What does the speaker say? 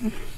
Hmm.